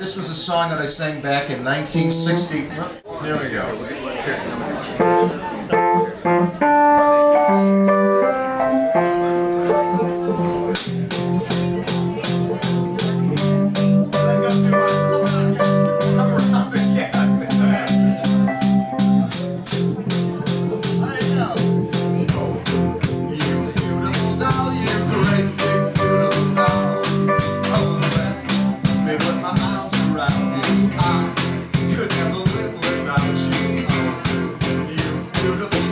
This was a song that I sang back in 1960. There we go.